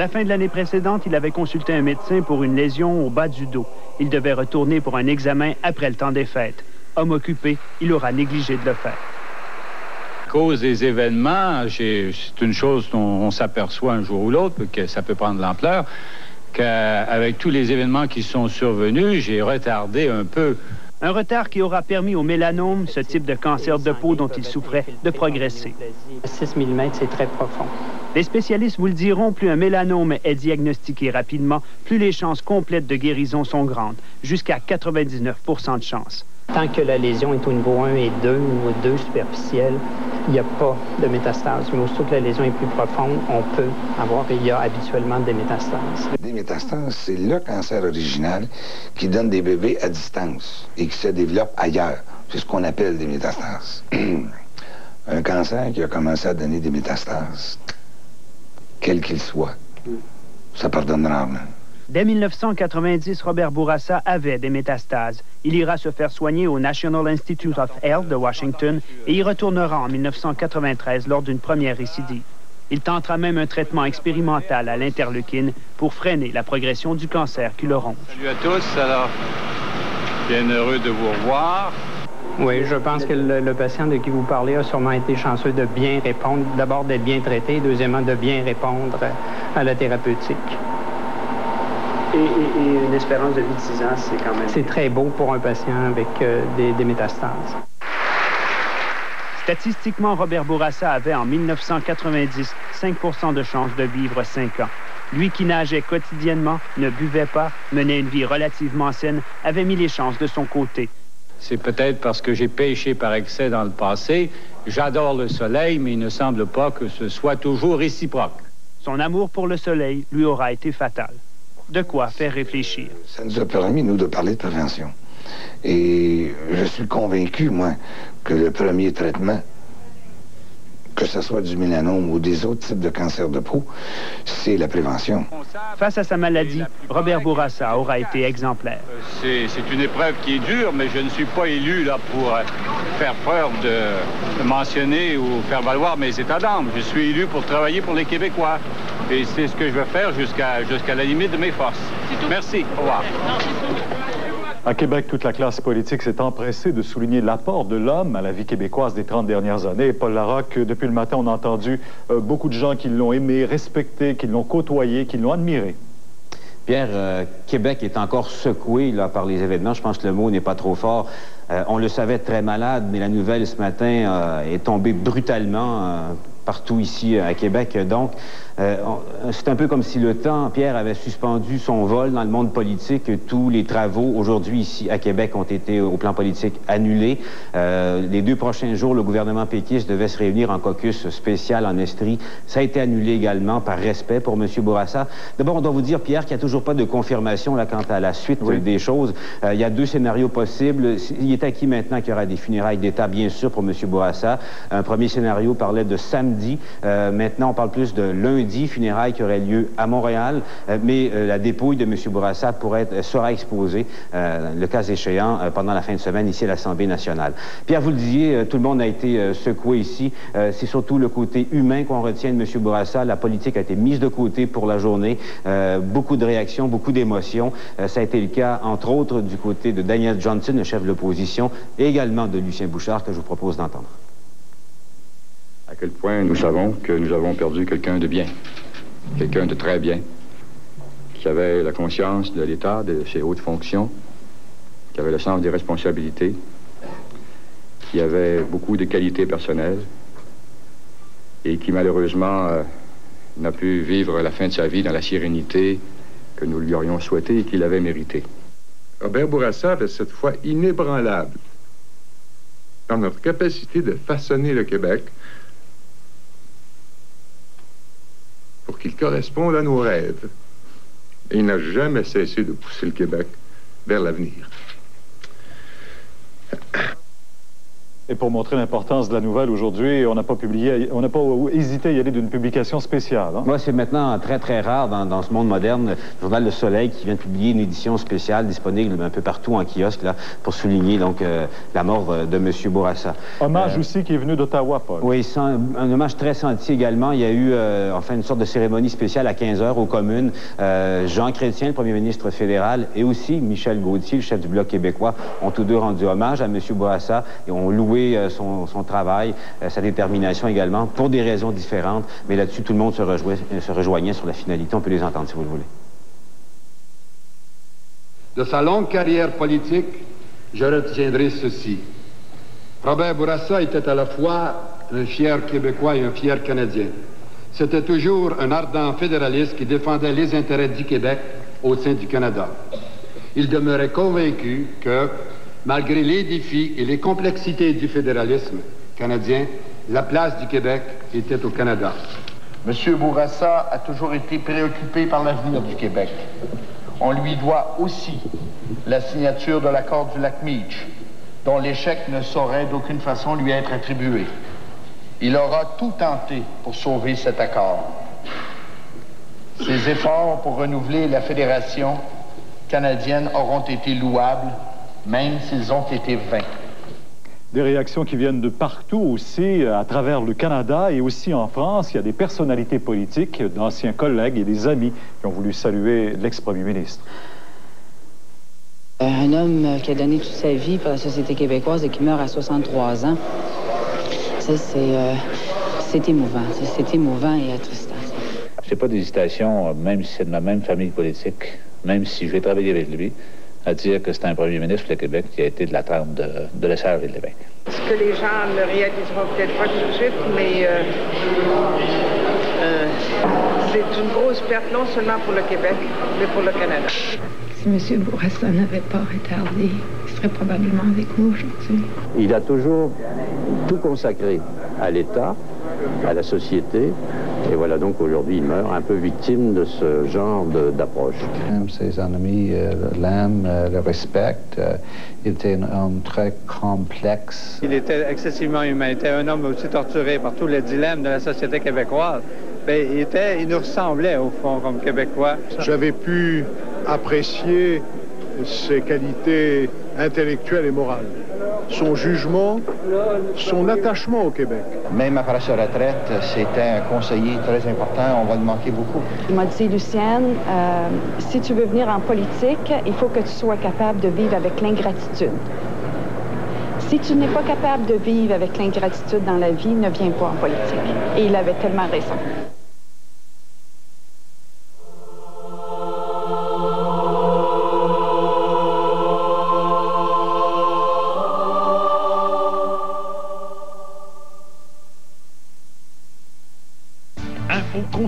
la fin de l'année précédente, il avait consulté un médecin pour une lésion au bas du dos. Il devait retourner pour un examen après le temps des fêtes. Homme occupé, il aura négligé de le faire. À cause des événements, c'est une chose dont on s'aperçoit un jour ou l'autre, que ça peut prendre de l'ampleur, qu'avec tous les événements qui sont survenus, j'ai retardé un peu un retard qui aura permis au mélanome, ce type de cancer de peau dont il souffrait, de progresser. 6 mm, c'est très profond. Les spécialistes vous le diront, plus un mélanome est diagnostiqué rapidement, plus les chances complètes de guérison sont grandes, jusqu'à 99% de chances. Tant que la lésion est au niveau 1 et 2 ou 2 superficiel, il n'y a pas de métastase. Mais aussitôt que la lésion est plus profonde, on peut avoir, et il y a habituellement des métastases. Des métastases, c'est le cancer original qui donne des bébés à distance et qui se développe ailleurs. C'est ce qu'on appelle des métastases. Un cancer qui a commencé à donner des métastases, quel qu'il soit, ça pardonne rarement. Dès 1990, Robert Bourassa avait des métastases. Il ira se faire soigner au National Institute of Health de Washington et y retournera en 1993 lors d'une première récidive. Il tentera même un traitement expérimental à l'interleukine pour freiner la progression du cancer qui le ronge. Salut à tous, alors, bien heureux de vous revoir. Oui, je pense que le, patient de qui vous parlez a sûrement été chanceux de bien répondre, d'abord d'être bien traité, deuxièmement de bien répondre à la thérapeutique. Et, une espérance de vie de 6 ans, c'est quand même... C'est très beau pour un patient avec euh, des, des, métastases. Statistiquement, Robert Bourassa avait en 1990 5% de chances de vivre 5 ans. Lui qui nageait quotidiennement, ne buvait pas, menait une vie relativement saine, avait mis les chances de son côté. C'est peut-être parce que j'ai pêché par excès dans le passé. J'adore le soleil, mais il ne semble pas que ce soit toujours réciproque. Son amour pour le soleil lui aura été fatal de quoi faire réfléchir. Ça nous a permis, nous, de parler de prévention. Et je suis convaincu, moi, que le premier traitement, que ce soit du mélanome ou des autres types de cancers de peau, c'est la prévention. Face à sa maladie, Robert Bourassa aura été exemplaire. C'est une épreuve qui est dure, mais je ne suis pas élu là pour euh, faire preuve de, mentionner ou faire valoir mes états d'âme. Je suis élu pour travailler pour les Québécois. Et c'est ce que je veux faire jusqu'à jusqu'à la limite de mes forces. Merci. Au revoir. À Québec, toute la classe politique s'est empressée de souligner l'apport de l'homme à la vie québécoise des 30 dernières années. Paul Larocque, depuis le matin, on a entendu euh, beaucoup de gens qui l'ont aimé, respecté, qui l'ont côtoyé, qui l'ont admiré. Pierre, euh, Québec est encore secoué là, par les événements. Je pense que le mot n'est pas trop fort. Euh, on le savait très malade, mais la nouvelle ce matin est tombée brutalement partout ici à Québec. Donc, euh, c'est un peu comme si le temps, Pierre, avait suspendu son vol dans le monde politique. Tous les travaux aujourd'hui ici à Québec ont été au plan politique annulés. Euh, les deux prochains jours, le gouvernement péquiste devait se réunir en caucus spécial en Estrie. Ça a été annulé également par respect pour M. Bourassa. D'abord, on doit vous dire, Pierre, qu'il n'y a toujours pas de confirmation là, quant à la suite des choses. Euh, il y a deux scénarios possibles. Il est acquis maintenant qu'il y aura des funérailles d'État, bien sûr, pour M. Bourassa. Un premier scénario parlait de samedi. maintenant, on parle plus de lundi funérailles qui auraient lieu à Montréal, euh, mais euh, la dépouille de M. Bourassa pourrait être, sera exposée, euh, le cas échéant, pendant la fin de semaine ici à l'Assemblée nationale. Pierre, vous le disiez, tout le monde a été secoué ici. C'est surtout le côté humain qu'on retient de M. Bourassa. La politique a été mise de côté pour la journée. beaucoup de réactions, beaucoup d'émotions. ça a été le cas, entre autres, du côté de Daniel Johnson, le chef de l'opposition, et également de Lucien Bouchard, que je vous propose d'entendre à quel point nous savons que nous avons perdu quelqu'un de bien, quelqu'un de très bien, qui avait la conscience de l'État, de ses hautes fonctions, qui avait le sens des responsabilités, qui avait beaucoup de qualités personnelles et qui malheureusement euh, n'a pu vivre la fin de sa vie dans la sérénité que nous lui aurions souhaité et qu'il avait mérité. Robert Bourassa avait cette foi inébranlable dans notre capacité de façonner le Québec pour qu'il corresponde à nos rêves. Et il n'a jamais cessé de pousser le Québec vers l'avenir. Et pour montrer l'importance de la nouvelle aujourd'hui, on n'a pas publié, on n'a pas hésité à y aller d'une publication spéciale. Hein? Moi, c'est maintenant très, très rare dans, ce monde moderne, le journal Le Soleil qui vient de publier une édition spéciale disponible un peu partout en kiosque là, pour souligner donc euh, la mort de M. Bourassa. Hommage euh, aussi qui est venu d'Ottawa, Paul. Oui, un hommage très senti également. Il y a eu euh, enfin une sorte de cérémonie spéciale à 15 heures aux communes. Jean Chrétien, le premier ministre fédéral, et aussi Michel Gauthier, le chef du Bloc québécois, ont tous deux rendu hommage à M. Bourassa et ont loué euh, son, travail, euh, sa détermination également, pour des raisons différentes. Mais là-dessus, tout le monde se, se rejoignait sur la finalité. On peut les entendre si vous le voulez. De sa longue carrière politique, je retiendrai ceci. Robert Bourassa était à la fois un fier Québécois et un fier Canadien. C'était toujours un ardent fédéraliste qui défendait les intérêts du Québec au sein du Canada. Il demeurait convaincu que Malgré les défis et les complexités du fédéralisme canadien, la place du Québec était au Canada. M. Bourassa a toujours été préoccupé par l'avenir du Québec. On lui doit aussi la signature de l'accord du lac Meach, dont l'échec ne saurait d'aucune façon lui être attribué. Il aura tout tenté pour sauver cet accord. Ses efforts pour renouveler la Fédération canadienne auront été louables même s'ils ont été vains. Des réactions qui viennent de partout aussi, à travers le Canada et aussi en France. Il y a des personnalités politiques, d'anciens collègues et des amis qui ont voulu saluer l'ex-premier ministre. Euh, un homme qui a donné toute sa vie pour la société québécoise et qui meurt à 63 ans, euh, c'est émouvant. C'est émouvant et attristant. Je n'ai pas d'hésitation, même si c'est de ma même famille politique, même si je vais travailler avec lui à dire que c'est un premier ministre du Québec qui a été de la trempe de, de la de l'évêque. Ce que les gens ne réaliseront peut-être pas tout de suite, mais euh, euh, c'est une grosse perte non seulement pour le Québec, mais pour le Canada. Si M. Bourassa n'avait pas retardé, il serait probablement avec nous aujourd'hui. Il a toujours tout consacré à l'État, à la société, et voilà donc aujourd'hui il meurt un peu victime de ce genre d'approche. Ses ennemis euh, l'aiment, euh, le respectent. Euh, il était un homme très complexe. Il était excessivement humain. Il était un homme aussi torturé par tous les dilemmes de la société québécoise. Mais il, était, il nous ressemblait au fond comme Québécois. J'avais pu apprécier ses qualités intellectuelles et morales son jugement, son attachement au Québec. Même après sa retraite, c'était un conseiller très important. On va le manquer beaucoup. Il m'a dit, Lucienne, euh, si tu veux venir en politique, il faut que tu sois capable de vivre avec l'ingratitude. Si tu n'es pas capable de vivre avec l'ingratitude dans la vie, ne viens pas en politique. Et il avait tellement raison.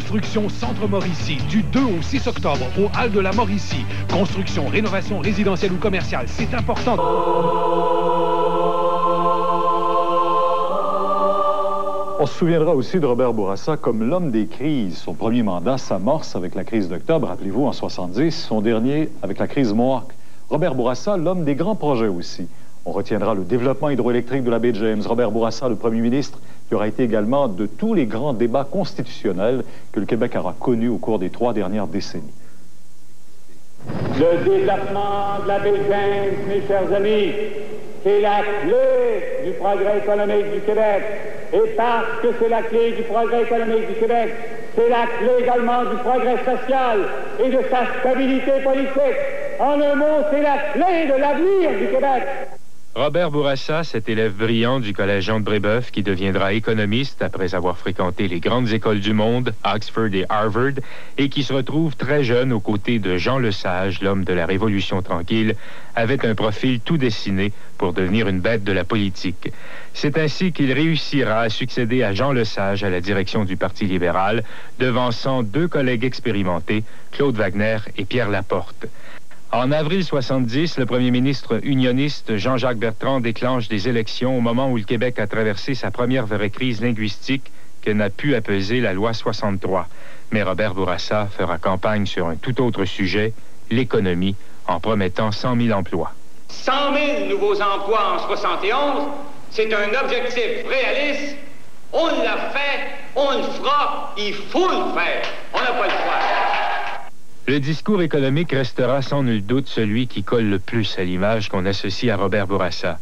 Construction Centre Mauricie, du 2 au 6 octobre, au Hall de la Mauricie. Construction, rénovation résidentielle ou commerciale, c'est important. On se souviendra aussi de Robert Bourassa comme l'homme des crises. Son premier mandat s'amorce avec la crise d'octobre, rappelez-vous, en 70, son dernier avec la crise Mohawk. Robert Bourassa, l'homme des grands projets aussi. On retiendra le développement hydroélectrique de la baie James. Robert Bourassa, le premier ministre, qui aura été également de tous les grands débats constitutionnels que le Québec aura connus au cours des trois dernières décennies. Le développement de la James, mes chers amis, c'est la clé du progrès économique du Québec. Et parce que c'est la clé du progrès économique du Québec, c'est la clé également du progrès social et de sa stabilité politique. En un mot, c'est la clé de l'avenir du Québec. Robert Bourassa, cet élève brillant du collège Jean de Brébeuf qui deviendra économiste après avoir fréquenté les grandes écoles du monde, Oxford et Harvard, et qui se retrouve très jeune aux côtés de Jean Lesage, l'homme de la Révolution tranquille, avait un profil tout dessiné pour devenir une bête de la politique. C'est ainsi qu'il réussira à succéder à Jean Lesage à la direction du Parti libéral, devançant deux collègues expérimentés, Claude Wagner et Pierre Laporte. En avril 70, le premier ministre unioniste Jean-Jacques Bertrand déclenche des élections au moment où le Québec a traversé sa première vraie crise linguistique que n'a pu apaiser la loi 63. Mais Robert Bourassa fera campagne sur un tout autre sujet, l'économie, en promettant 100 000 emplois. 100 000 nouveaux emplois en 71, c'est un objectif réaliste. On l'a fait, on le fera, il faut le faire. On n'a pas le choix. Le discours économique restera sans nul doute celui qui colle le plus à l'image qu'on associe à Robert Bourassa.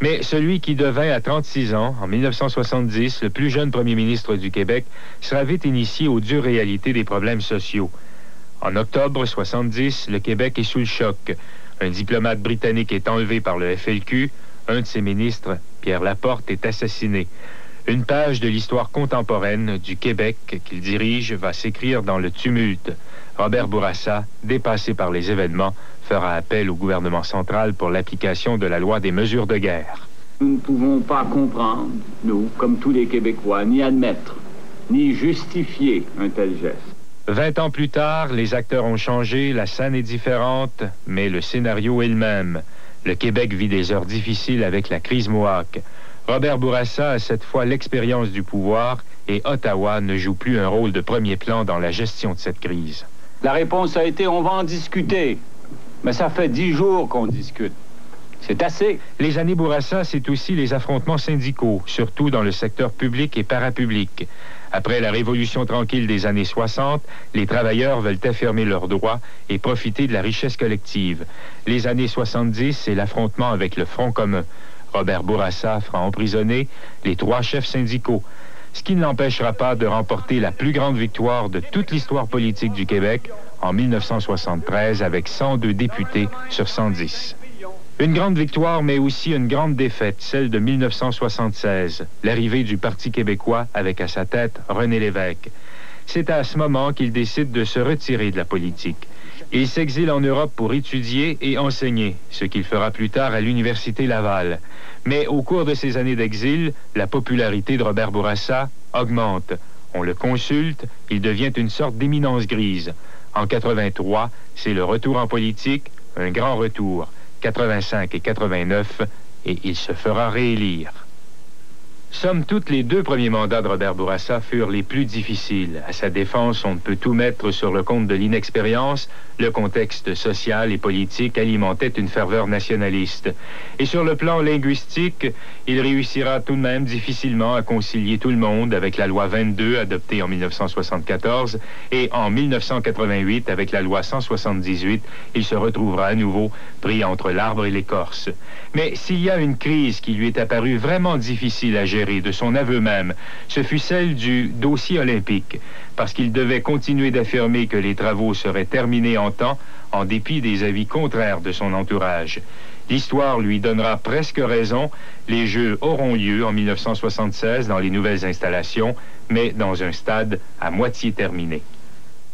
Mais celui qui devint à 36 ans, en 1970, le plus jeune premier ministre du Québec, sera vite initié aux dures réalités des problèmes sociaux. En octobre 70, le Québec est sous le choc. Un diplomate britannique est enlevé par le FLQ. Un de ses ministres, Pierre Laporte, est assassiné. Une page de l'histoire contemporaine du Québec qu'il dirige va s'écrire dans le tumulte. Robert Bourassa, dépassé par les événements, fera appel au gouvernement central pour l'application de la loi des mesures de guerre. Nous ne pouvons pas comprendre, nous, comme tous les Québécois, ni admettre, ni justifier un tel geste. Vingt ans plus tard, les acteurs ont changé, la scène est différente, mais le scénario est le même. Le Québec vit des heures difficiles avec la crise Mohawk. Robert Bourassa a cette fois l'expérience du pouvoir et Ottawa ne joue plus un rôle de premier plan dans la gestion de cette crise. La réponse a été on va en discuter. Mais ça fait dix jours qu'on discute. C'est assez. Les années Bourassa, c'est aussi les affrontements syndicaux, surtout dans le secteur public et parapublic. Après la révolution tranquille des années 60, les travailleurs veulent affirmer leurs droits et profiter de la richesse collective. Les années 70, c'est l'affrontement avec le Front commun. Robert Bourassa fera emprisonner les trois chefs syndicaux, ce qui ne l'empêchera pas de remporter la plus grande victoire de toute l'histoire politique du Québec en 1973 avec 102 députés sur 110. Une grande victoire, mais aussi une grande défaite, celle de 1976, l'arrivée du Parti québécois avec à sa tête René Lévesque. C'est à ce moment qu'il décide de se retirer de la politique. Il s'exile en Europe pour étudier et enseigner, ce qu'il fera plus tard à l'Université Laval. Mais au cours de ces années d'exil, la popularité de Robert Bourassa augmente. On le consulte, il devient une sorte d'éminence grise. En 83, c'est le retour en politique, un grand retour. 85 et 89, et il se fera réélire. Somme toute, les deux premiers mandats de Robert Bourassa furent les plus difficiles. À sa défense, on ne peut tout mettre sur le compte de l'inexpérience. Le contexte social et politique alimentait une ferveur nationaliste. Et sur le plan linguistique, il réussira tout de même difficilement à concilier tout le monde avec la loi 22 adoptée en 1974 et en 1988 avec la loi 178, il se retrouvera à nouveau pris entre l'arbre et l'écorce. Mais s'il y a une crise qui lui est apparue vraiment difficile à gérer, de son aveu même, ce fut celle du dossier olympique, parce qu'il devait continuer d'affirmer que les travaux seraient terminés en temps, en dépit des avis contraires de son entourage. L'histoire lui donnera presque raison. Les Jeux auront lieu en 1976 dans les nouvelles installations, mais dans un stade à moitié terminé.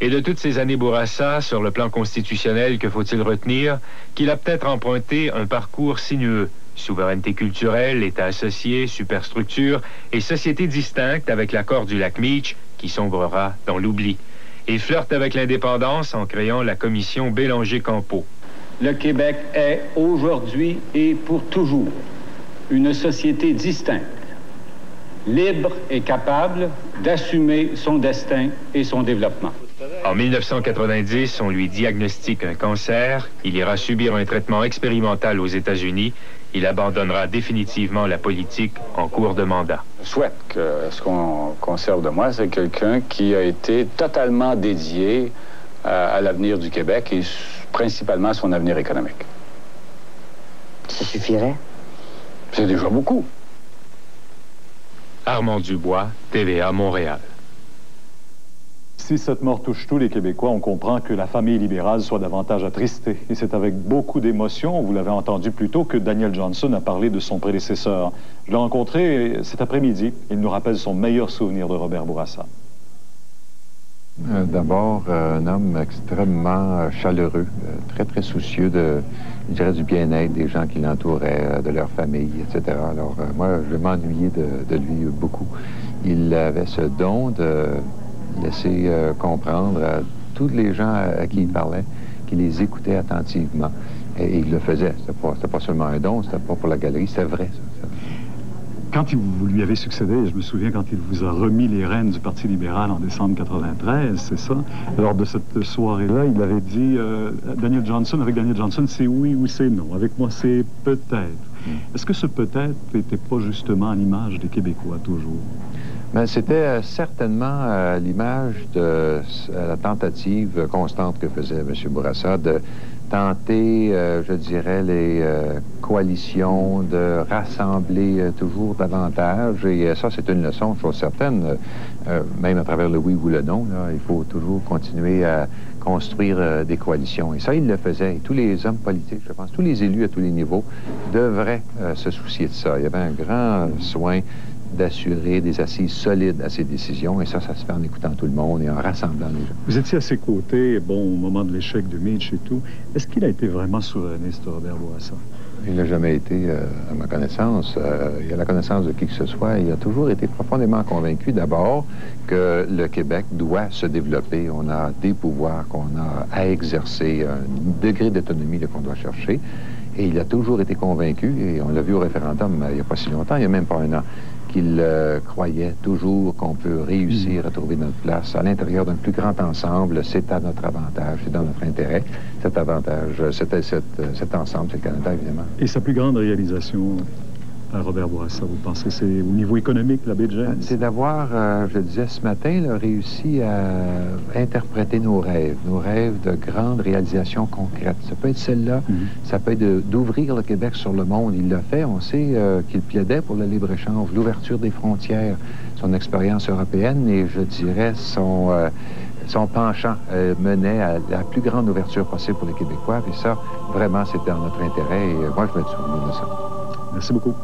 Et de toutes ces années Bourassa, sur le plan constitutionnel, que faut-il retenir? Qu'il a peut-être emprunté un parcours sinueux, souveraineté culturelle, État associé, superstructure et société distincte avec l'accord du lac Meach qui sombrera dans l'oubli. Et flirte avec l'indépendance en créant la commission Bélanger-Campo. Le Québec est aujourd'hui et pour toujours une société distincte, libre et capable d'assumer son destin et son développement. En 1990, on lui diagnostique un cancer. Il ira subir un traitement expérimental aux États-Unis il abandonnera définitivement la politique en cours de mandat. Je souhaite que ce qu'on conserve de moi, c'est quelqu'un qui a été totalement dédié à, à l'avenir du Québec et principalement à son avenir économique. Ça suffirait? C'est déjà beaucoup. Armand Dubois, TVA Montréal. Si cette mort touche tous les Québécois, on comprend que la famille libérale soit davantage attristée. Et c'est avec beaucoup d'émotion, vous l'avez entendu plus tôt, que Daniel Johnson a parlé de son prédécesseur. Je l'ai rencontré cet après-midi. Il nous rappelle son meilleur souvenir de Robert Bourassa. Euh, D'abord, euh, un homme extrêmement chaleureux, euh, très, très soucieux de, je du bien-être des gens qui l'entouraient, de leur famille, etc. Alors, moi, je m'ennuyais de lui beaucoup. Il avait ce don de laisser euh, comprendre à tous les gens à, qui il parlait qu'il les écoutait attentivement. Et, et il le faisait. C'était pas, pas seulement un don, c'était pas pour la galerie, c'était vrai. ça. Quand il- vous lui avez succédé, je me souviens quand il vous a remis les rênes du Parti libéral en décembre 93, c'est ça? Lors de cette soirée-là, il avait dit, euh, Daniel Johnson, avec Daniel Johnson, c'est oui ou c'est non. Avec moi, c'est peut-être. Est-ce que ce peut-être n'était pas justement à l'image des Québécois toujours? Bien, c'était euh, certainement à l'image de euh, la tentative constante que faisait M. Bourassa de tenter, euh, je dirais, les coalitions, de rassembler toujours davantage. Et ça, c'est une leçon, chose certaine, même à travers le oui ou le non. il faut toujours continuer à construire des coalitions. Et ça, il le faisait. Et tous les hommes politiques, je pense, tous les élus à tous les niveaux devraient se soucier de ça. Il y avait un grand soin d'assurer des assises solides à ces décisions. Et ça, ça se fait en écoutant tout le monde et en rassemblant les gens. Vous étiez à ses côtés, bon, au moment de l'échec de Mitch et tout. Est-ce qu'il a été vraiment souverainiste, Robert Bourassa? Il n'a jamais été, euh, à ma connaissance, euh, il a la connaissance de qui que ce soit. Il a toujours été profondément convaincu, d'abord, que le Québec doit se développer. On a des pouvoirs qu'on a à exercer, un degré d'autonomie qu'on doit chercher. Et il a toujours été convaincu, et on l'a vu au référendum euh, il n'y a pas si longtemps, il n'y a même pas un an, qu'il euh, croyait toujours qu'on peut réussir à trouver notre place à l'intérieur d'un plus grand ensemble. C'est à notre avantage, c'est dans notre intérêt. Cet avantage, c'était cet ensemble, c'est le Canada, évidemment. Et sa plus grande réalisation? Robert Bourassa, vous pensez? C'est au niveau économique, la baie de James? C'est d'avoir, euh, je le disais ce matin, réussi à interpréter nos rêves, nos rêves de grandes réalisations concrètes. Ça peut être celle-là, mhm. ça peut être d'ouvrir le Québec sur le monde. Il l'a fait. On sait euh, qu'il plaidait pour le libre-échange, l'ouverture des frontières, son expérience européenne et, je dirais, son... Euh, son penchant menait à la plus grande ouverture possible pour les Québécois. Et ça, vraiment, c'était dans notre intérêt. Et moi, je me souviens de ça. Merci beaucoup.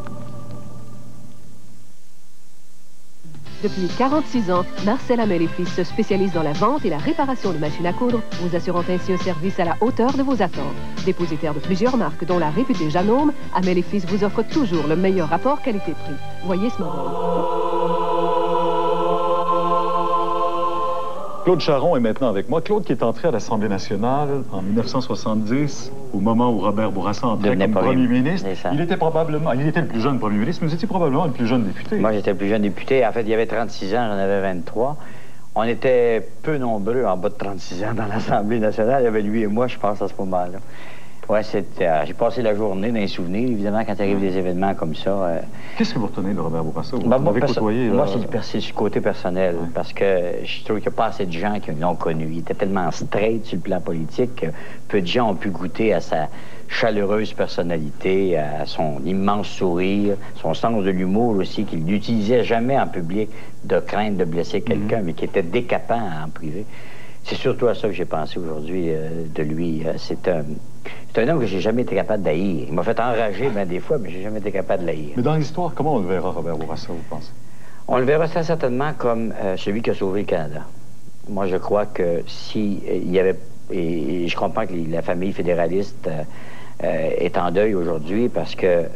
Depuis 46 ans, Marcel Amel et Fils se spécialise dans la vente et la réparation de machines à coudre, vous assurant ainsi un service à la hauteur de vos attentes. Dépositaire de plusieurs marques, dont la réputée Janome, Amel et vous offre toujours le meilleur rapport qualité-prix. Voyez ce modèle. Claude Charon est maintenant avec moi. Claude qui est entré à l'Assemblée nationale en 1970, au moment où Robert Bourassa entrait comme premier ministre. Il était probablement, il était le plus jeune premier ministre, mais vous étiez probablement le plus jeune député. Moi, j'étais le plus jeune député. En fait, il y avait 36 ans, j'en avais 23. On était peu nombreux en bas de 36 ans dans l'Assemblée nationale. Il y avait lui et moi, je pense, à ce moment-là. Oui, euh, j'ai passé la journée dans les souvenirs, évidemment, quand il arrive des événements comme ça. Euh. Qu'est-ce que vous retenez de Robert Bourassa? Ben, moi, moi c'est du côté personnel, parce que je trouve qu'il n'y a pas assez de gens qui l'ont connu. Il était tellement straight sur le plan politique que peu de gens ont pu goûter à sa chaleureuse personnalité, à son immense sourire, son sens de l'humour aussi, qu'il n'utilisait jamais en public de crainte de blesser quelqu'un, mm-hmm. mais qui était décapant en privé. C'est surtout à ça que j'ai pensé aujourd'hui euh, de lui. c'est un... C'est un homme que j'ai jamais été capable d'haïr. Il m'a fait enrager bien des fois, mais j'ai jamais été capable d'haïr. Mais dans l'histoire, comment on le verra, Robert Bourassa, vous pensez? On le verra très certainement comme euh, celui qui a sauvé le Canada. Moi, je crois que si euh, y avait... Et, je comprends que la famille fédéraliste euh, est en deuil aujourd'hui parce que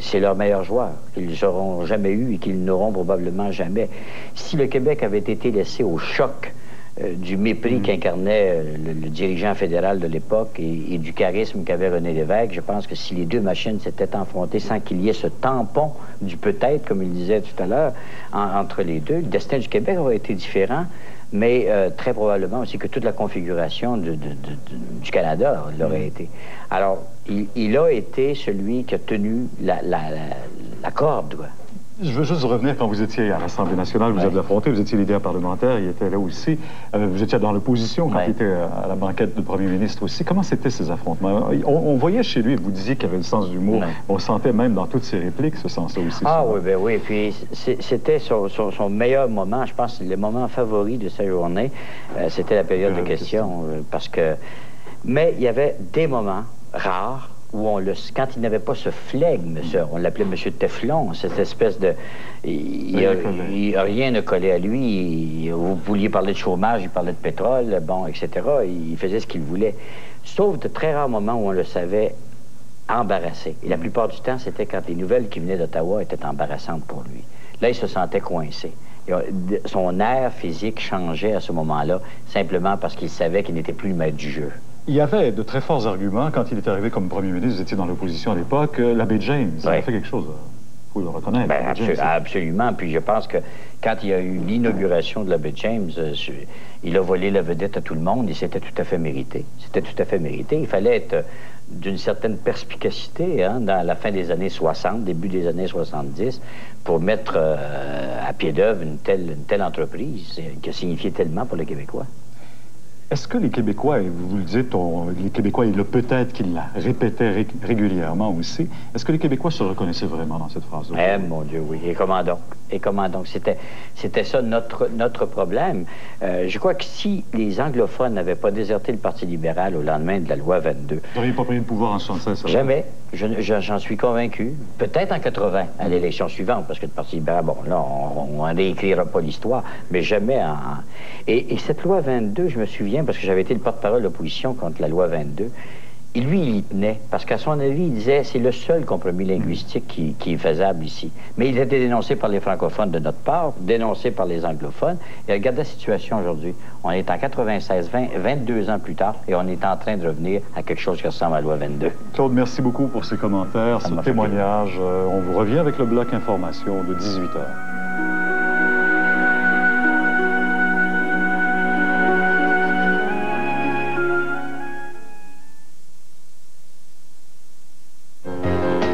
c'est leur meilleur joueur qu'ils n'auront jamais eu et qu'ils n'auront probablement jamais. Si le Québec avait été laissé au choc euh, du mépris mm. qu'incarnait euh, le, dirigeant fédéral de l'époque et, du charisme qu'avait René Lévesque. Je pense que si les deux machines s'étaient enfrontées sans qu'il y ait ce tampon du peut-être, comme il disait tout à l'heure, entre les deux, le destin du Québec aurait été différent, mais euh, très probablement aussi que toute la configuration du Canada l'aurait mm. été. Alors, il, a été celui qui a tenu la, la corde. Je veux juste revenir quand vous étiez à l'Assemblée nationale, vous avez affronté, vous étiez leader parlementaire, il était là aussi. Euh, vous étiez dans l'opposition quand il était à la banquette de premier ministre aussi. Comment c'était ces affrontements? On, voyait chez lui, vous disiez qu'il avait le sens du mot. On sentait même dans toutes ses répliques ce sens-là aussi. Ah oui, ben oui. Puis c'était son, meilleur moment, je pense, le moment favori de sa journée. Euh, c'était la période de questions. Euh, parce que... Mais il y avait des moments rares où on le, quand il n'avait pas ce flegme, on l'appelait M. Teflon, cette espèce de... Il, a, rien ne collait à lui. vous vouliez parler de chômage, il parlait de pétrole, bon, etc. Il faisait ce qu'il voulait. Sauf de très rares moments où on le savait embarrassé. Et la plupart du temps, c'était quand les nouvelles qui venaient d'Ottawa étaient embarrassantes pour lui. Là, il se sentait coincé. Son air physique changeait à ce moment-là, simplement parce qu'il savait qu'il n'était plus le maître du jeu. Il y avait de très forts arguments quand il est arrivé comme premier ministre. Vous étiez dans l'opposition à l'époque. Euh, l'abbé James, ça a fait quelque chose. faut le reconnaître. Ben, James. absolument. Puis je pense que quand il y a eu l'inauguration de l'abbé James, euh, il a volé la vedette à tout le monde et c'était tout à fait mérité. C'était tout à fait mérité. Il fallait être euh, d'une certaine perspicacité hein, dans la fin des années 60, début des années 70, pour mettre euh, à pied d'œuvre une telle, une telle entreprise qui a signifié tellement pour les Québécois. Est-ce que les Québécois, vous le dites, on- les Québécois, et le peut-être qu'ils la répétaient ré- régulièrement aussi, est-ce que les Québécois se reconnaissaient vraiment dans cette phrase Eh, mon Dieu, oui. Et comment donc? Et comment? Donc? C'était, c'était ça notre, notre problème. Euh, je crois que si les anglophones n'avaient pas déserté le Parti libéral au lendemain de la loi 22, Vous n'auriez pas pris le pouvoir en 76, ça? Jamais. Je- je- J'en suis convaincu. Peut-être en 80, à l'élection suivante, parce que le Parti libéral, bon, là, on ne réécrira pas l'histoire, mais jamais en... Et, et cette loi 22, je me souviens, parce que j'avais été le porte-parole de l'opposition contre la loi 22, et lui, il y tenait, parce qu'à son avis, il disait c'est le seul compromis linguistique qui, qui est faisable ici. Mais il a été dénoncé par les francophones de notre part, dénoncé par les anglophones. Et regarde la situation aujourd'hui. On est en 96, 20, 22 ans plus tard, et on est en train de revenir à quelque chose qui ressemble à la loi 22. Claude, merci beaucoup pour ces commentaires, ce témoignage. Euh, on vous revient avec le bloc information de 18 heures.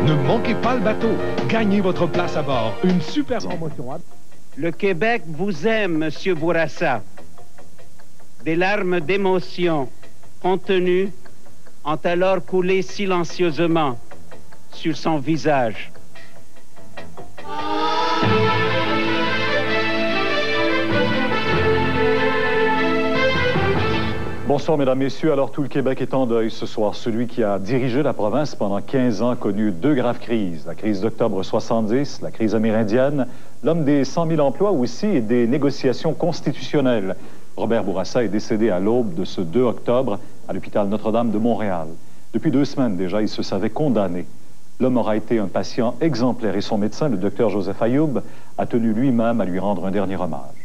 Ne manquez pas le bateau. Gagnez votre place à bord. Une super promotion. Le Québec vous aime, Monsieur Bourassa. Des larmes d'émotion contenues ont alors coulé silencieusement sur son visage. Bonsoir, Mesdames, Messieurs. Alors, tout le Québec est en deuil ce soir. Celui qui a dirigé la province pendant 15 ans a connu deux graves crises. La crise d'octobre 70, la crise amérindienne, l'homme des 100 000 emplois aussi et des négociations constitutionnelles. Robert Bourassa est décédé à l'aube de ce 2 octobre à l'hôpital Notre-Dame de Montréal. Depuis deux semaines déjà, il se savait condamné. L'homme aura été un patient exemplaire et son médecin, le docteur Joseph Ayoub, a tenu lui-même à lui rendre un dernier hommage.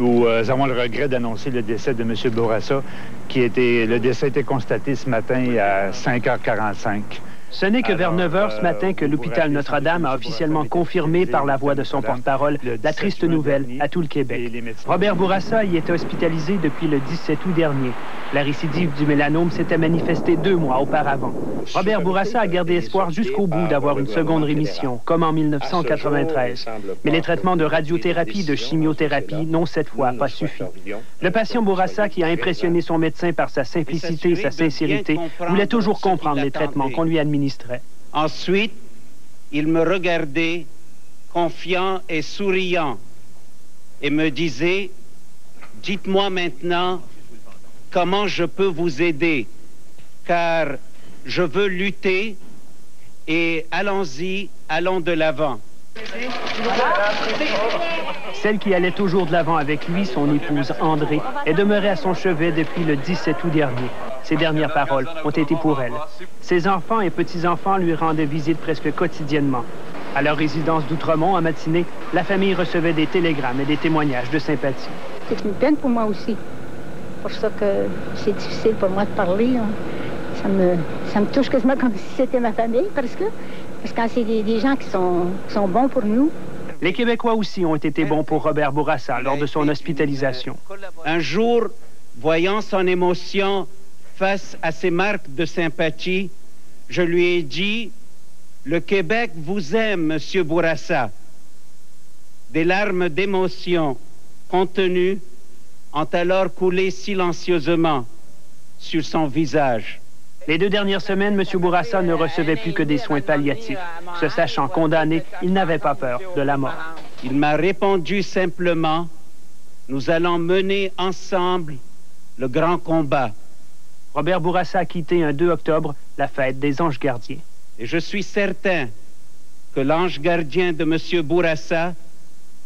Nous euh, avons le regret d'annoncer le décès de M. Bourassa, qui était, le décès a été constaté ce matin à 5h45. Ce n'est que vers 9 heures ce euh, matin que l'hôpital Notre-Dame a officiellement confirmé par la voix de son porte-parole la triste nouvelle à tout le Québec. Robert Bourassa y était hospitalisé depuis le 17 août dernier. La récidive du mélanome s'était manifestée deux mois auparavant. Robert Bourassa a gardé espoir jusqu'au bout d'avoir une seconde rémission, comme en 1993. Mais les traitements de radiothérapie et de chimiothérapie n'ont cette fois pas suffi. Le patient Bourassa, qui a impressionné son médecin par sa simplicité et sa sincérité, voulait toujours comprendre les traitements qu'on lui administrait. Ensuite, il me regardait, confiant et souriant, et me disait, dites-moi maintenant comment je peux vous aider, car je veux lutter et allons-y, allons de l'avant. Celle qui allait toujours de l'avant avec lui, son épouse André, est demeurée à son chevet depuis le 17 août dernier. Ses dernières paroles ont été pour elle. Ses enfants et petits-enfants lui rendaient visite presque quotidiennement. À leur résidence d'Outremont, en matinée, la famille recevait des télégrammes et des témoignages de sympathie. C'est une peine pour moi aussi. pour ça que c'est difficile pour moi de parler. là. Ça me, ça me touche quasiment comme si c'était ma famille, parce que, parce que quand c'est des, des gens qui sont, qui sont bons pour nous, Les Québécois aussi ont été bons pour Robert Bourassa lors de son hospitalisation. Un jour, voyant son émotion face à ses marques de sympathie, je lui ai dit Le Québec vous aime, Monsieur Bourassa. Des larmes d'émotion contenues ont alors coulé silencieusement sur son visage. Les deux dernières semaines, M. Bourassa ne recevait plus que des soins palliatifs. Se sachant condamné, il n'avait pas peur de la mort. Il m'a répondu simplement Nous allons mener ensemble le grand combat. Robert Bourassa a quitté un 2 octobre la fête des anges gardiens. Et je suis certain que l'ange gardien de M. Bourassa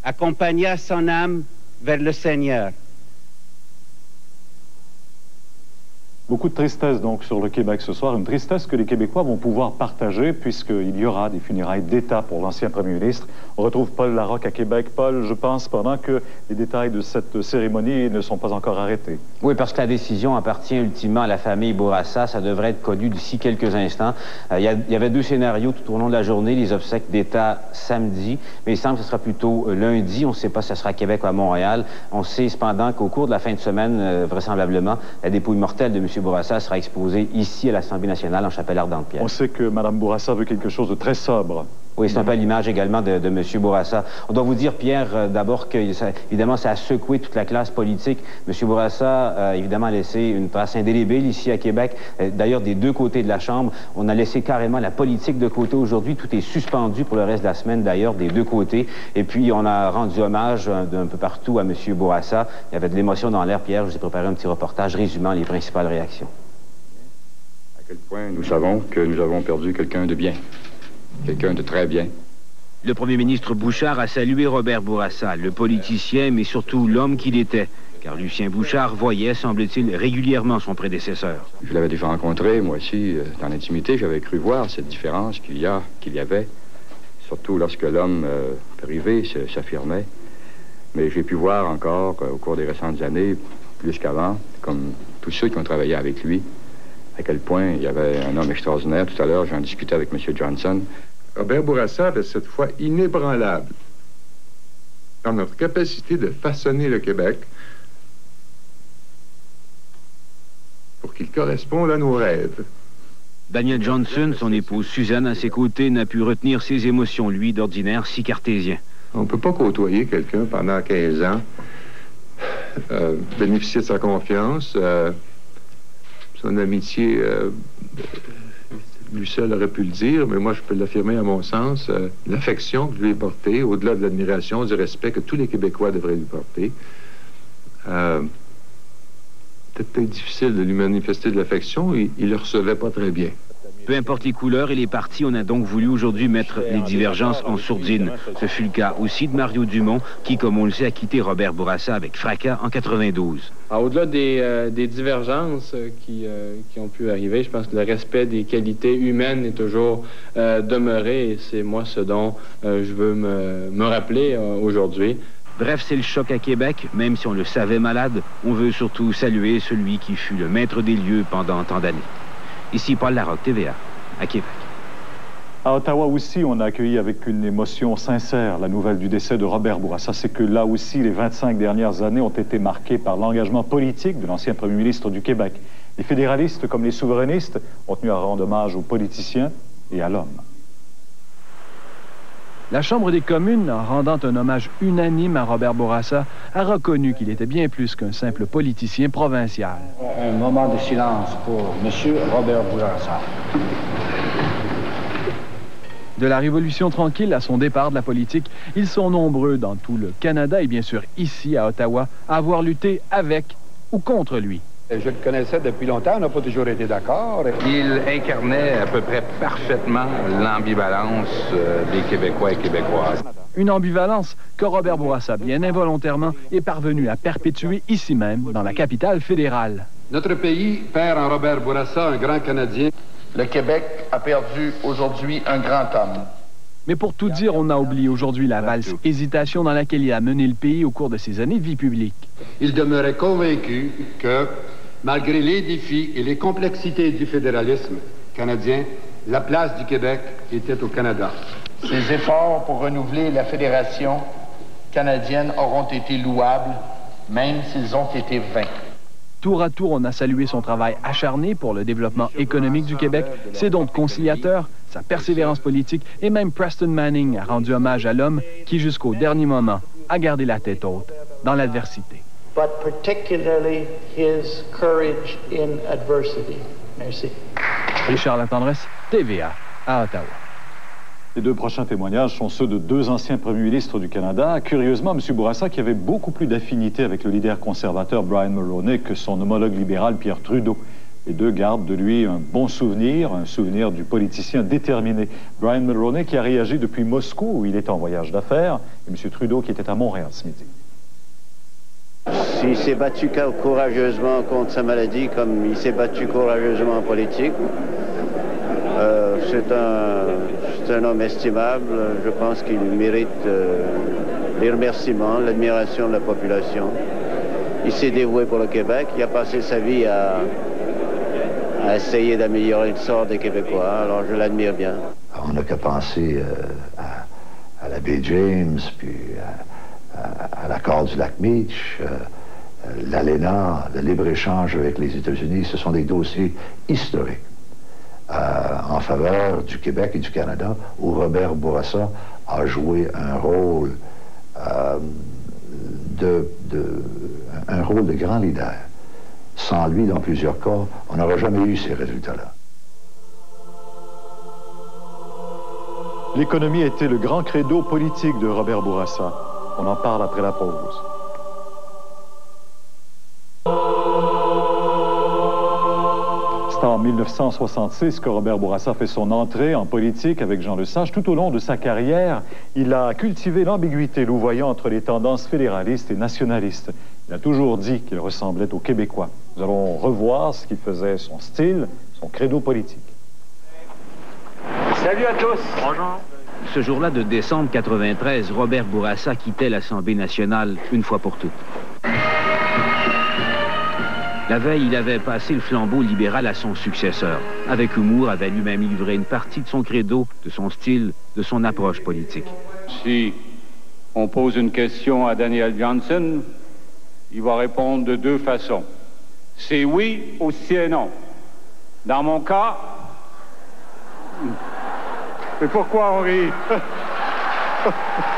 accompagna son âme vers le Seigneur. Beaucoup de tristesse donc sur le Québec ce soir, une tristesse que les Québécois vont pouvoir partager puisqu'il y aura des funérailles d'État pour l'ancien premier ministre. On retrouve Paul Larocque à Québec. Paul, je pense, pendant que les détails de cette cérémonie ne sont pas encore arrêtés. Oui, parce que la décision appartient ultimement à la famille Bourassa. Ça devrait être connu d'ici quelques instants. Euh, il y, avait deux scénarios tout au long de la journée, les obsèques d'État samedi, mais il semble que ce sera plutôt euh, lundi. On ne sait pas si ce sera à Québec ou à Montréal. On sait cependant qu'au cours de la fin de semaine, euh, vraisemblablement, la dépouille mortelle de M. Bourassa sera exposée ici à l'Assemblée nationale en chapelle ardente-pierre. On sait que Mme Bourassa veut quelque chose de très sobre. Oui, c'est un peu l'image également de, de M. Bourassa. On doit vous dire, Pierre, euh, d'abord que, ça, évidemment, ça a secoué toute la classe politique. M. Bourassa a évidemment laissé une trace indélébile ici à Québec. Euh, d'ailleurs, des deux côtés de la Chambre, on a laissé carrément la politique de côté aujourd'hui. Tout est suspendu pour le reste de la semaine, d'ailleurs, des deux côtés. Et puis, on a rendu hommage euh, d'un peu partout à M. Bourassa. Il y avait de l'émotion dans l'air. Pierre, je vous ai préparé un petit reportage résumant les principales réactions. À quel point nous savons que nous avons perdu quelqu'un de bien? Quelqu'un de très bien. Le premier ministre Bouchard a salué Robert Bourassa, le politicien, mais surtout l'homme qu'il était, car Lucien Bouchard voyait, semble-t-il, régulièrement son prédécesseur. Je l'avais déjà rencontré, moi aussi, euh, dans l'intimité. J'avais cru voir cette différence qu'il y a, qu'il y avait, surtout lorsque l'homme euh, privé s'affirmait. Mais j'ai pu voir encore, au cours des récentes années, plus qu'avant, comme tous ceux qui ont travaillé avec lui, à quel point il y avait un homme extraordinaire. Tout à l'heure, j'en discutais avec M. Johnson. Robert Bourassa avait cette foi inébranlable dans notre capacité de façonner le Québec pour qu'il corresponde à nos rêves. Daniel Johnson, son épouse Suzanne, à ses côtés, n'a pu retenir ses émotions, lui, d'ordinaire si cartésien. On ne peut pas côtoyer quelqu'un pendant 15 ans, euh, bénéficier de sa confiance, euh, son amitié, euh, lui seul aurait pu le dire, mais moi je peux l'affirmer à mon sens, euh, l'affection que je lui ai portée, au-delà de l'admiration, du respect que tous les Québécois devraient lui porter. Euh, peut-être difficile de lui manifester de l'affection, il, il le recevait pas très bien. Peu importe les couleurs et les partis, on a donc voulu aujourd'hui mettre les divergences en sourdine. Ce fut le cas aussi de Mario Dumont, qui, comme on le sait, a quitté Robert Bourassa avec fracas en 92. Ah, au-delà des, euh, divergences euh, euh, qui, ont pu arriver, je pense que le respect des qualités humaines est toujours demeuré et c'est moi ce dont je veux me, me rappeler aujourd'hui. Bref, c'est le choc à Québec. Même si on le savait malade, on veut surtout saluer celui qui fut le maître des lieux pendant tant d'années. Ici Paul Larocque, TVA, à Québec. À Ottawa aussi, on a accueilli avec une émotion sincère la nouvelle du décès de Robert Bourassa. C'est que là aussi, les 25 dernières années ont été marquées par l'engagement politique de l'ancien premier ministre du Québec. Les fédéralistes comme les souverainistes ont tenu à rendre hommage aux politiciens et à l'homme. La Chambre des communes, en rendant un hommage unanime à Robert Bourassa, a reconnu qu'il était bien plus qu'un simple politicien provincial. Un moment de silence pour M. Robert Bourassa. De la Révolution tranquille à son départ de la politique, ils sont nombreux dans tout le Canada et bien sûr ici à Ottawa à avoir lutté avec ou contre lui. Je le connaissais depuis longtemps, on n'a pas toujours été d'accord. Il incarnait à peu près parfaitement l'ambivalence euh, des Québécois et Québécoises. Une ambivalence que Robert Bourassa, bien involontairement, est parvenu à perpétuer ici même, dans la capitale fédérale. Notre pays perd en Robert Bourassa un grand Canadien. Le Québec a perdu aujourd'hui un grand homme. Mais pour tout dire, on a oublié aujourd'hui la valse hésitation dans laquelle il a mené le pays au cours de ses années de vie publique. Il demeurait convaincu que Malgré les défis et les complexités du fédéralisme canadien, la place du Québec était au Canada. Ces efforts pour renouveler la Fédération canadienne auront été louables, même s'ils ont été vains. Tour à tour, on a salué son travail acharné pour le développement économique du Québec, ses dons de conciliateur, sa persévérance politique et même Preston Manning a rendu hommage à l'homme qui, jusqu'au dernier moment, a gardé la tête haute dans l'adversité but particularly his courage in adversity. Merci. Richard Latendresse, TVA, à Ottawa. Les deux prochains témoignages sont ceux de deux anciens premiers ministres du Canada. Curieusement, M. Bourassa, qui avait beaucoup plus d'affinité avec le leader conservateur Brian Mulroney que son homologue libéral Pierre Trudeau. Les deux gardent de lui un bon souvenir, un souvenir du politicien déterminé. Brian Mulroney qui a réagi depuis Moscou, où il est en voyage d'affaires, et M. Trudeau qui était à Montréal ce midi. s'il s'est battu courageusement contre sa maladie comme il s'est battu courageusement en politique, euh, c'est un, homme estimable. Je pense qu'il mérite euh, les remerciements, l'admiration de la population. Il s'est dévoué pour le Québec. Il a passé sa vie à, essayer d'améliorer le sort des Québécois. Alors je l'admire bien. On n'a qu'à penser euh, à, à, la baie James, puis à, l'accord du lac Meach, l'ALENA, le libre-échange avec les États-Unis. Ce sont des dossiers historiques. En faveur du Québec et du Canada, où Robert Bourassa a joué un rôle euh, de, un rôle de grand leader. Sans lui, dans plusieurs cas, on n'aurait jamais eu ces résultats-là. L'économie été le grand credo politique de Robert Bourassa. On en parle après la pause. En 1966 que Robert Bourassa fait son entrée en politique avec Jean Lesage. Tout au long de sa carrière, il a cultivé l'ambiguïté louvoyant entre les tendances fédéralistes et nationalistes. Il a toujours dit qu'il ressemblait aux Québécois. Nous allons revoir ce qui faisait son style, son credo politique. Salut à tous. Bonjour. Ce jour-là de décembre 93, Robert Bourassa quittait l'Assemblée nationale une fois pour toutes. La veille, il avait passé le flambeau libéral à son successeur. Avec humour, avait lui-même livré une partie de son credo, de son style, de son approche politique. Si on pose une question à Daniel Johnson, il va répondre de deux façons. C'est oui ou c'est non. Dans mon cas, mais pourquoi on rit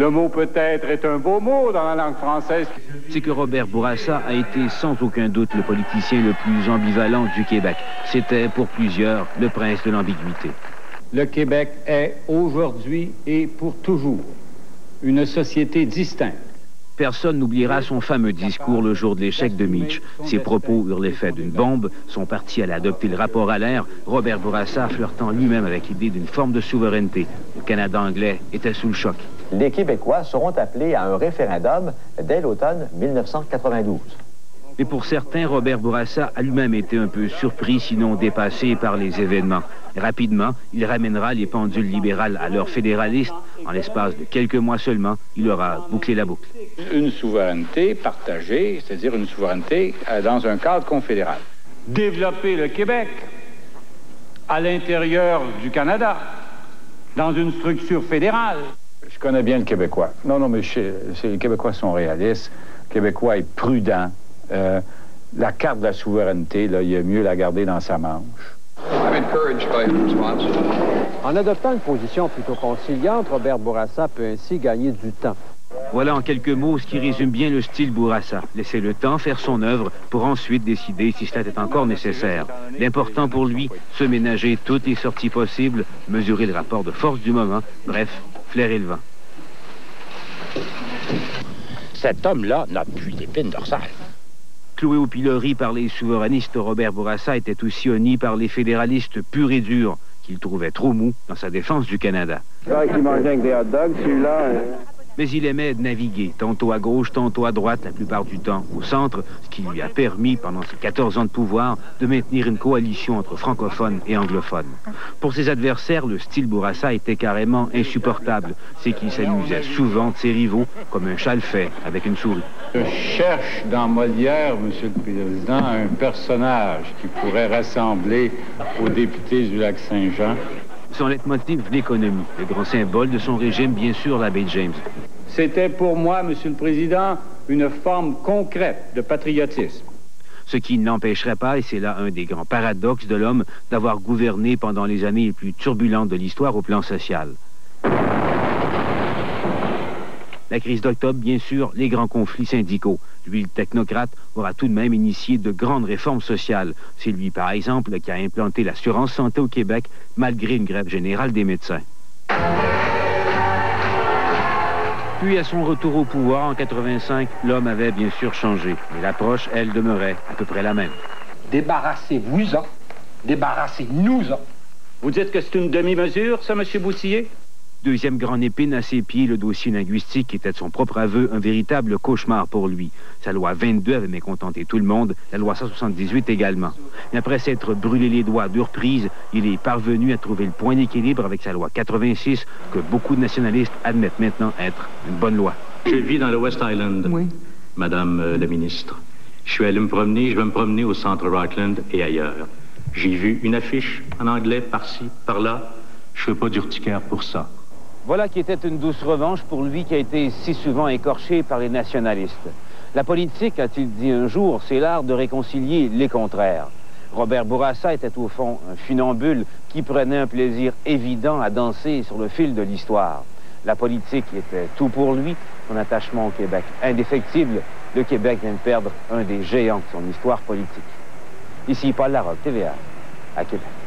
Le mot peut-être est un beau mot dans la langue française. C'est que Robert Bourassa a été sans aucun doute le politicien le plus ambivalent du Québec. C'était pour plusieurs le prince de l'ambiguïté. Le Québec est aujourd'hui et pour toujours une société distincte Personne n'oubliera son fameux discours le jour de l'échec de Mitch. Ses propos eurent l'effet d'une bombe. Son parti allait adopter le rapport à l'air. Robert Bourassa flirtant lui-même avec l'idée d'une forme de souveraineté. Le Canada anglais était sous le choc. Les Québécois seront appelés à un référendum dès l'automne 1992. Mais pour certains, Robert Bourassa a lui-même été un peu surpris, sinon dépassé par les événements. Rapidement, il ramènera les pendules libérales à leur fédéraliste. En l'espace de quelques mois seulement, il aura bouclé la boucle. Une souveraineté partagée, c'est-à-dire une souveraineté euh, dans un cadre confédéral. Développer le Québec à l'intérieur du Canada, dans une structure fédérale. Je connais bien le Québécois. Non, non, mais les Québécois sont réalistes. Le Québécois est prudent. Euh, la carte de la souveraineté, là, il est mieux la garder dans sa manche. En adoptant une position plutôt conciliante, Robert Bourassa peut ainsi gagner du temps. Voilà en quelques mots ce qui résume bien le style Bourassa. Laisser le temps faire son œuvre pour ensuite décider si cela est encore nécessaire. L'important pour lui, se ménager toutes les sorties possibles, mesurer le rapport de force du moment, bref, flairer le vent. Cet homme-là n'a plus d'épines dorsales. Cloué au pilori par les souverainistes, Robert Bourassa était aussi honni par les fédéralistes purs et durs, qu'il trouvait trop mou dans sa défense du Canada. Mais il aimait naviguer, tantôt à gauche, tantôt à droite, la plupart du temps au centre, ce qui lui a permis, pendant ses 14 ans de pouvoir, de maintenir une coalition entre francophones et anglophones. Pour ses adversaires, le style Bourassa était carrément insupportable. C'est qu'il s'amusait souvent de ses rivaux, comme un châle fait avec une souris. Je cherche dans Molière, Monsieur le Président, un personnage qui pourrait rassembler aux députés du lac Saint-Jean son leitmotiv, l'économie, le grand symbole de son régime, bien sûr, l'abbé James. C'était pour moi, Monsieur le Président, une forme concrète de patriotisme. Ce qui n'empêcherait pas, et c'est là un des grands paradoxes de l'homme, d'avoir gouverné pendant les années les plus turbulentes de l'histoire au plan social. La crise d'octobre, bien sûr, les grands conflits syndicaux. Lui, le technocrate, aura tout de même initié de grandes réformes sociales. C'est lui, par exemple, qui a implanté l'assurance santé au Québec malgré une grève générale des médecins. Puis, à son retour au pouvoir en 85, l'homme avait bien sûr changé. Mais l'approche, elle, demeurait à peu près la même. Débarrassez-vous-en. Débarrassez-nous-en. Vous dites que c'est une demi-mesure, ça, M. Boutillier? Deuxième grande épine à ses pieds, le dossier linguistique qui était de son propre aveu un véritable cauchemar pour lui. Sa loi 22 avait mécontenté tout le monde, la loi 178 également. Mais après s'être brûlé les doigts deux reprises, il est parvenu à trouver le point d'équilibre avec sa loi 86 que beaucoup de nationalistes admettent maintenant être une bonne loi. Je vis dans le West Island, Madame euh, la ministre. Je suis allé me promener, je vais me promener au centre Rockland et ailleurs. J'ai vu une affiche en anglais par-ci, par-là. Je fais pas d'urticaire pour ça. Voilà qui était une douce revanche pour lui qui a été si souvent écorché par les nationalistes. La politique, a-t-il dit un jour, c'est l'art de réconcilier les contraires. Robert Bourassa était au fond un funambule qui prenait un plaisir évident à danser sur le fil de l'histoire. La politique était tout pour lui, son attachement au Québec indéfectible. Le Québec vient de perdre un des géants de son histoire politique. Ici Paul Larocque, TVA, à Québec.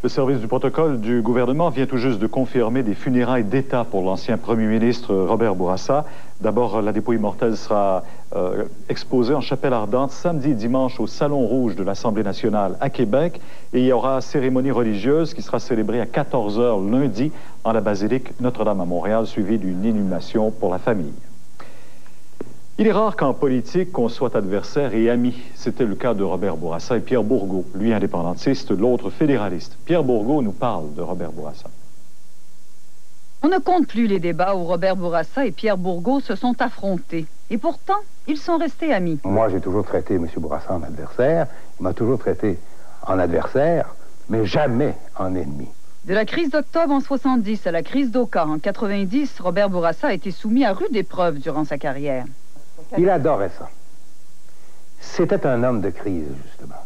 Le service du protocole du gouvernement vient tout juste de confirmer des funérailles d'État pour l'ancien premier ministre Robert Bourassa. D'abord, la dépouille mortelle sera euh, exposée en chapelle ardente samedi et dimanche au Salon Rouge de l'Assemblée nationale à Québec. Et il y aura cérémonie religieuse qui sera célébrée à 14 h lundi en la basilique Notre-Dame à Montréal, suivie d'une inhumation pour la famille. Il est rare qu'en politique, qu'on soit adversaire et ami. C'était le cas de Robert Bourassa et Pierre Bourgault, lui indépendantiste, l'autre fédéraliste. Pierre Bourgault nous parle de Robert Bourassa. On ne compte plus les débats où Robert Bourassa et Pierre Bourgault se sont affrontés. Et pourtant, ils sont restés amis. Moi, j'ai toujours traité M. Bourassa en adversaire. Il m'a toujours traité en adversaire, mais jamais en ennemi. De la crise d'octobre en 70 à la crise d'Oka en 90, Robert Bourassa a été soumis à rude épreuve durant sa carrière. Il adorait ça. C'était un homme de crise, justement.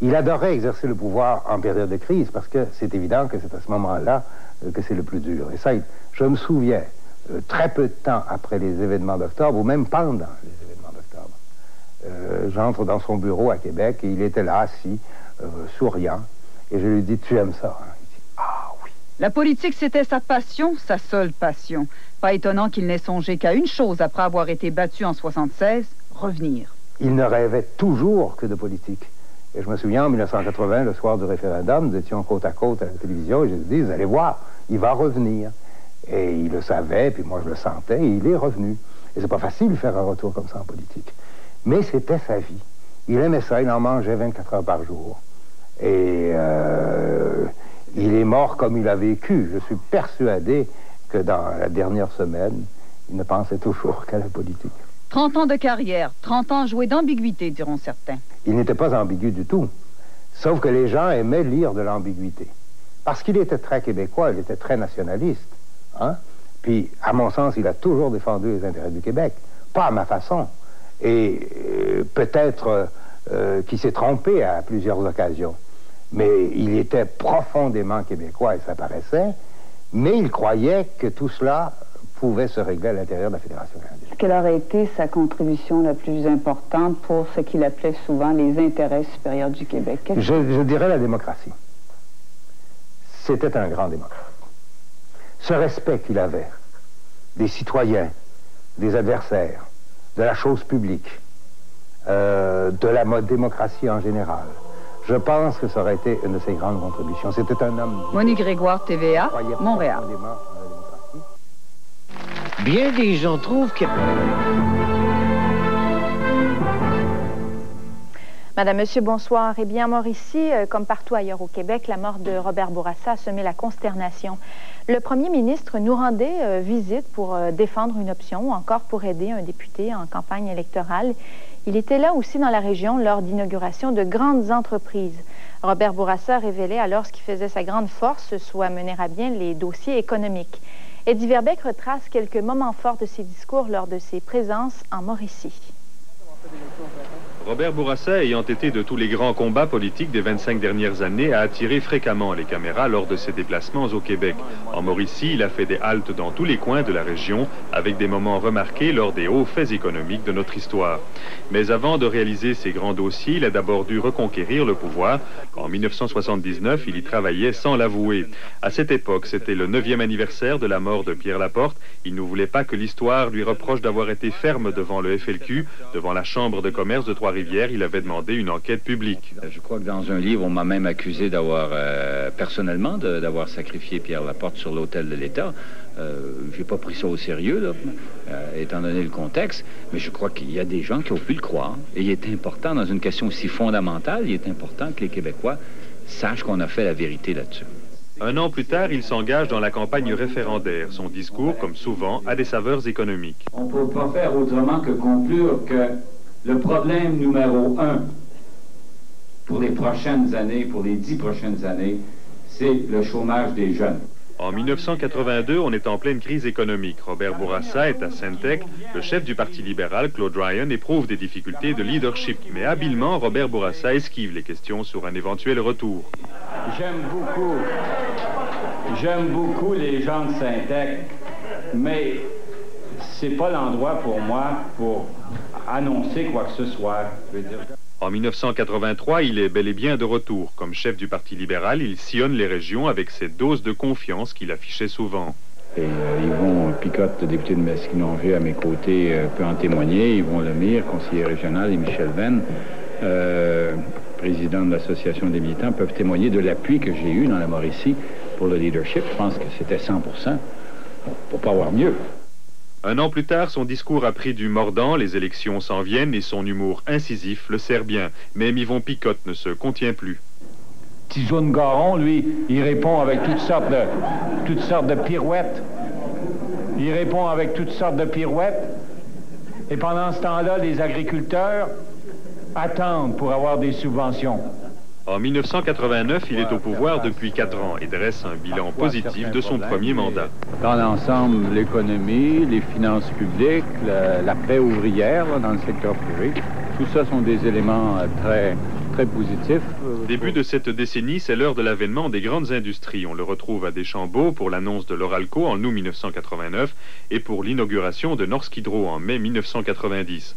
Il adorait exercer le pouvoir en période de crise parce que c'est évident que c'est à ce moment-là euh, que c'est le plus dur. Et ça, je me souviens, euh, très peu de temps après les événements d'octobre, ou même pendant les événements d'octobre, euh, j'entre dans son bureau à Québec et il était là, assis, souriant, et je lui dis, tu aimes ça hein? Il dit, ah oui. La politique, c'était sa passion, sa seule passion. Pas étonnant qu'il n'ait songé qu'à une chose après avoir été battu en 76, revenir. Il ne rêvait toujours que de politique. Et je me souviens, en 1980, le soir du référendum, nous étions côte à côte à la télévision et je lui allez voir, il va revenir. Et il le savait, puis moi je le sentais, et il est revenu. Et c'est pas facile de faire un retour comme ça en politique. Mais c'était sa vie. Il aimait ça, il en mangeait 24 heures par jour. Et euh, il est mort comme il a vécu. Je suis persuadé que dans la dernière semaine, il ne pensait toujours qu'à la politique. 30 ans de carrière, 30 ans joués d'ambiguïté, diront certains. Il n'était pas ambigu du tout. Sauf que les gens aimaient lire de l'ambiguïté. Parce qu'il était très québécois, il était très nationaliste. Hein? Puis, à mon sens, il a toujours défendu les intérêts du Québec. Pas à ma façon. Et euh, peut-être euh, euh, qu'il s'est trompé à plusieurs occasions. Mais il était profondément québécois et ça paraissait. Mais il croyait que tout cela pouvait se régler à l'intérieur de la Fédération canadienne. Quelle aurait été sa contribution la plus importante pour ce qu'il appelait souvent les intérêts supérieurs du Québec? Je, dirais la démocratie. C'était un grand démocrate. Ce respect qu'il avait des citoyens, des adversaires, de la chose publique, euh, de la démocratie en général, je pense que ça aurait été une de ses grandes contributions. C'était un homme... Monique Grégoire, TVA, Montréal. Bien des gens trouvent que... Madame, Monsieur, bonsoir. Eh bien, mort ici, euh, comme partout ailleurs au Québec, la mort de Robert Bourassa a semé la consternation. Le premier ministre nous rendait euh, visite pour euh, défendre une option ou encore pour aider un député en campagne électorale. Il était là aussi dans la région lors d'inauguration de grandes entreprises. Robert Bourassa révélait alors ce qui faisait sa grande force, soit mener à bien les dossiers économiques. Eddie Verbeck retrace quelques moments forts de ses discours lors de ses présences en Mauricie. Robert Bourassa, ayant été de tous les grands combats politiques des 25 dernières années, a attiré fréquemment les caméras lors de ses déplacements au Québec. En Mauricie, il a fait des haltes dans tous les coins de la région, avec des moments remarqués lors des hauts faits économiques de notre histoire. Mais avant de réaliser ces grands dossiers, il a d'abord dû reconquérir le pouvoir. En 1979, il y travaillait sans l'avouer. À cette époque, c'était le 9e anniversaire de la mort de Pierre Laporte. Il ne voulait pas que l'histoire lui reproche d'avoir été ferme devant le FLQ, devant la Chambre de commerce de Trois Trois-Rivières, il avait demandé une enquête publique. Je crois que dans un livre, on m'a même accusé d'avoir, euh, personnellement, d'avoir sacrifié Pierre Laporte sur l'hôtel de l'État. Euh, je n'ai pas pris ça au sérieux, euh, étant donné le contexte, mais je crois qu'il y a des gens qui ont pu le croire. Et il est important, dans une question aussi fondamentale, il est important que les Québécois sachent qu'on a fait la vérité là-dessus. Un an plus tard, il s'engage dans la campagne référendaire. Son discours, comme souvent, a des saveurs économiques. On ne peut pas faire autrement que conclure que le problème numéro un pour les prochaines années, pour les dix prochaines années, c'est le chômage des jeunes. En 1982, on est en pleine crise économique. Robert Bourassa est à Syntec. Le chef du Parti libéral, Claude Ryan, éprouve des difficultés de leadership. Mais habilement, Robert Bourassa esquive les questions sur un éventuel retour. J'aime beaucoup, j'aime beaucoup les gens de Syntec, mais c'est pas l'endroit pour moi pour annoncer quoi que ce soit. En 1983, il est bel et bien de retour. Comme chef du Parti libéral, il sillonne les régions avec cette dose de confiance qu'il affichait souvent. Et euh, Yvon Picotte, député de Masquinongé à mes côtés, euh, peut en témoigner. Yvon Lemire, conseiller régional, et Michel Venn, euh, président de l'Association des militants, peuvent témoigner de l'appui que j'ai eu dans la Mauricie pour le leadership. Je pense que c'était 100 pour pas avoir mieux. Un an plus tard, son discours a pris du mordant, les élections s'en viennent et son humour incisif le sert bien. Mais Yvon Picotte ne se contient plus. Tizoun Garon, lui, il répond avec toutes sortes de, toutes sortes de pirouettes. Il répond avec toutes sortes de pirouettes. Et pendant ce temps-là, les agriculteurs attendent pour avoir des subventions. En 1989, il est au pouvoir depuis quatre ans et dresse un bilan positif de son premier mandat. Dans l'ensemble, l'économie, les finances publiques, la, paix ouvrière dans le secteur privé, tout ça sont des éléments euh, très, très positifs. Début de cette décennie, c'est l'heure de l'avènement des grandes industries. On le retrouve à Deschambault pour l'annonce de l'Oralco en août 1989 et pour l'inauguration de Norsk Hydro en mai 1990.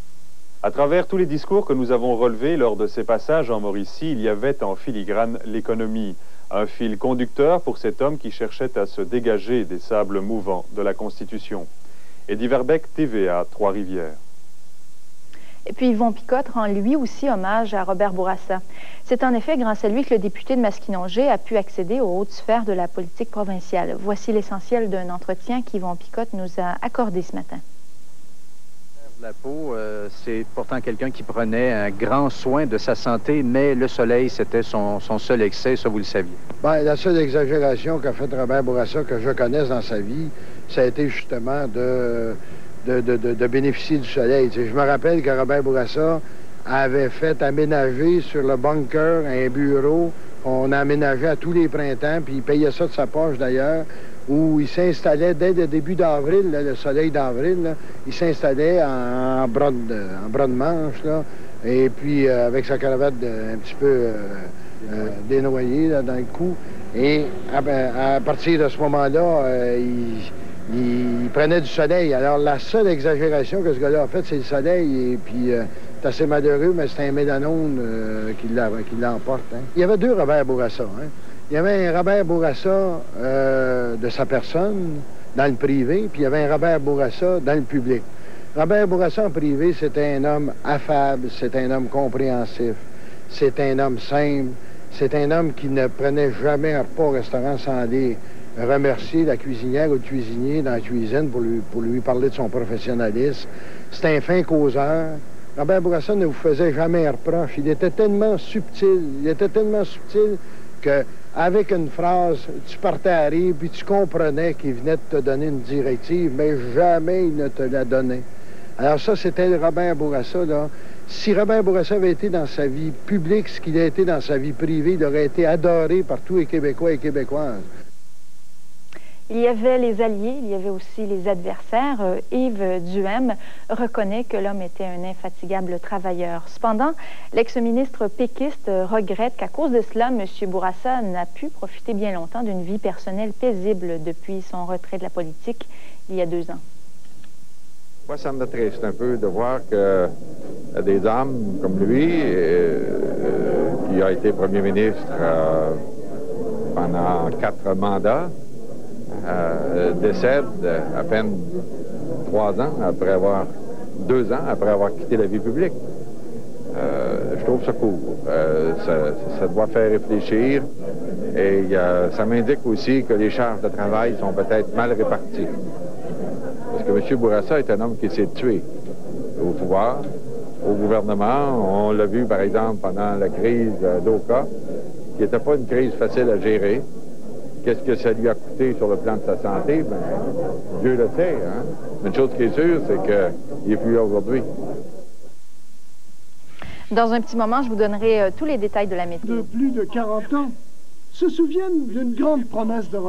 À travers tous les discours que nous avons relevés lors de ces passages en Mauricie, il y avait en filigrane l'économie, un fil conducteur pour cet homme qui cherchait à se dégager des sables mouvants de la Constitution. Eddie Verbeck, TVA, Trois-Rivières. Et puis Yvon Picotte rend lui aussi hommage à Robert Bourassa. C'est en effet grâce à lui que le député de Masquinongé a pu accéder aux hautes sphères de la politique provinciale. Voici l'essentiel d'un entretien qu'Yvon Picotte nous a accordé ce matin. La peau, euh, c'est pourtant quelqu'un qui prenait un grand soin de sa santé, mais le soleil, c'était son, seul excès, ça vous le saviez. Bien, la seule exagération qu'a fait Robert Bourassa que je connaisse dans sa vie, ça a été justement de, de, bénéficier du soleil. je me rappelle que Robert Bourassa avait fait aménager sur le bunker un bureau qu'on a aménagé à tous les printemps, puis il payait ça de sa poche d'ailleurs où il s'installait dès le début d'avril, le soleil d'avril, il s'installait en, bras de, manche, et puis euh, avec sa cravate un petit peu euh, euh, dénoyée dans le cou. Et à, partir de ce moment-là, il, prenait du soleil. Alors la seule exagération que ce gars-là a faite, c'est le soleil, et puis c'est assez malheureux, mais c'est un mélanone qui l'emporte. Hein. Il y avait deux Robert Bourassa. Hein. Il y avait un Robert Bourassa euh, de sa personne dans le privé, puis il y avait un Robert Bourassa dans le public. Robert Bourassa en privé, c'était un homme affable, c'est un homme compréhensif, c'est un homme simple, c'est un homme qui ne prenait jamais un repas au restaurant sans aller remercier la cuisinière ou le cuisinier dans la cuisine pour lui, parler de son professionnalisme. C'est un fin causeur. Robert Bourassa ne vous faisait jamais un reproche. Il était tellement subtil, il était tellement subtil que avec une phrase, tu partais à rire, puis tu comprenais qu'il venait de te donner une directive, mais jamais il ne te la donnait. Alors ça, c'était Robert Bourassa. Si Robert Bourassa avait été dans sa vie publique ce qu'il a été dans sa vie privée, il aurait été adoré par tous les Québécois et Québécoises. Il y avait les alliés, il y avait aussi les adversaires. Euh, Yves Duhem reconnaît que l'homme était un infatigable travailleur. Cependant, l'ex-ministre péquiste regrette qu'à cause de cela, M. Bourassa n'a pu profiter bien longtemps d'une vie personnelle paisible depuis son retrait de la politique il y a deux ans. Moi, ça me triste un peu de voir que des hommes comme lui, euh, euh, qui a été premier ministre pendant quatre mandats, euh, décède à peine trois ans après avoir, deux ans après avoir quitté la vie publique. Euh, je trouve ça cool. Euh, ça, ça, doit faire réfléchir. Et ça m'indique aussi que les charges de travail sont peut-être mal réparties. Parce que M. Bourassa est un homme qui s'est tué au pouvoir, au gouvernement. On l'a vu, par exemple, pendant la crise d'Oka, qui n'était pas une crise facile à gérer. Qu'est-ce que ça lui a coûté sur le plan de sa santé? Ben, Dieu le sait. Hein? Une chose qui est sûre, c'est qu'il n'est plus là aujourd'hui. Dans un petit moment, je vous donnerai euh, tous les détails de la météo. De plus de 40 ans se souviennent d'une grande promesse de